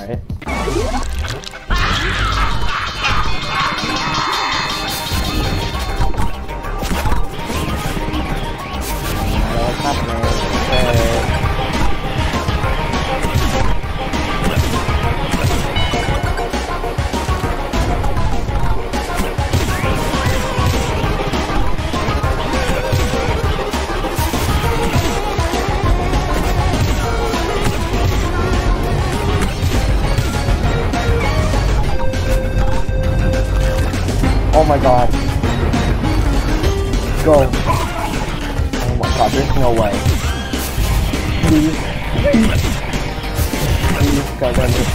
Alright. My god. Go. Oh my god, there's no way. Please. Please. God damn it.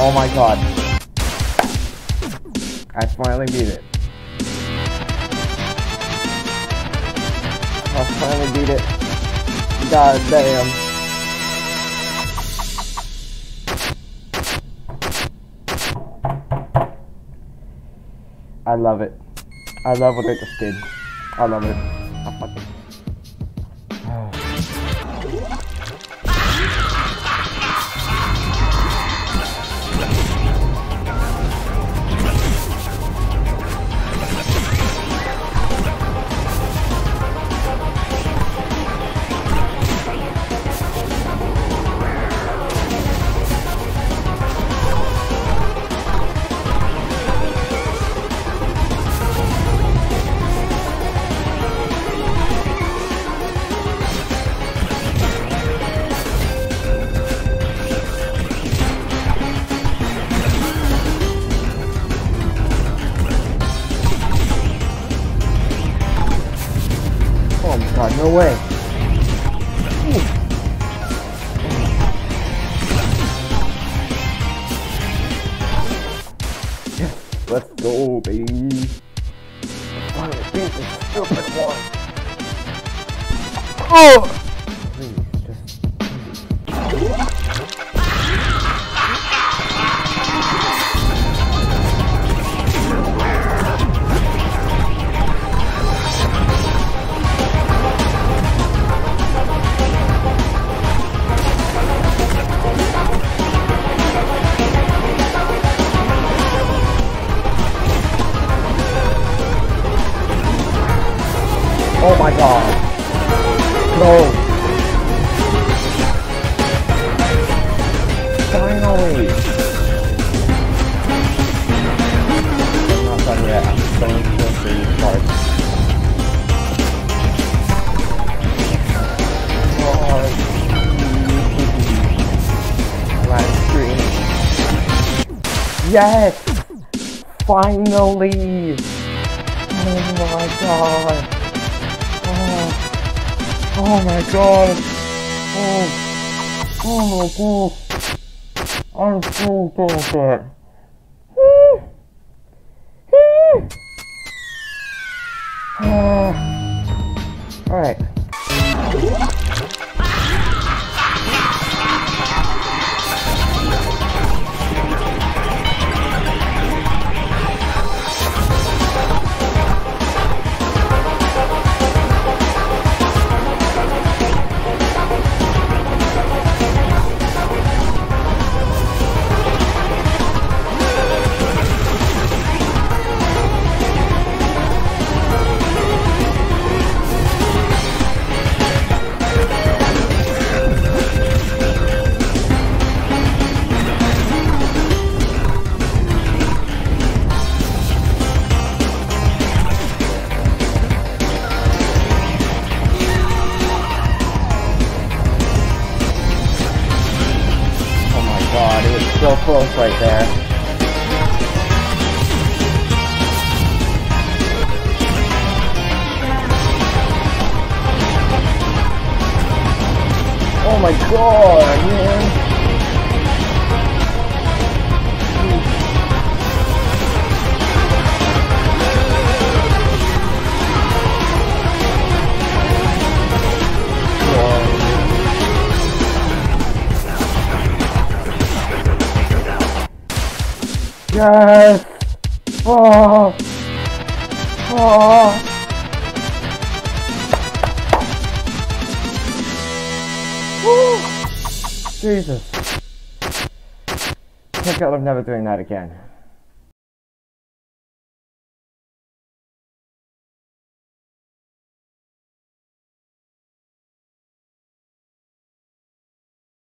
Oh my god. I finally beat it. I finally beat it. God damn. I love it. I love what I just did. I love it. I fucking. No way. Yes, let's go, baby. Finally beat this stupid one. Oh! Oh my god. No. Finally. I'm not done yet. I'm still in the these parts. Yes! Finally! Oh my god! Oh, oh my god! Oh, oh my god! I'm so desperate. Alright. God, it was so close right there. Oh my god, man. Yes! Oh! Oh! Woo! Jesus. Thank God I'm never doing that again.